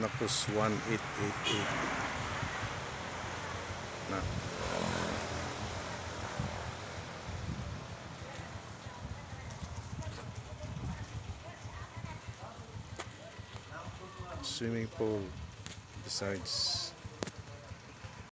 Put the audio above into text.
Nakus 1888 na. Swimming pool besides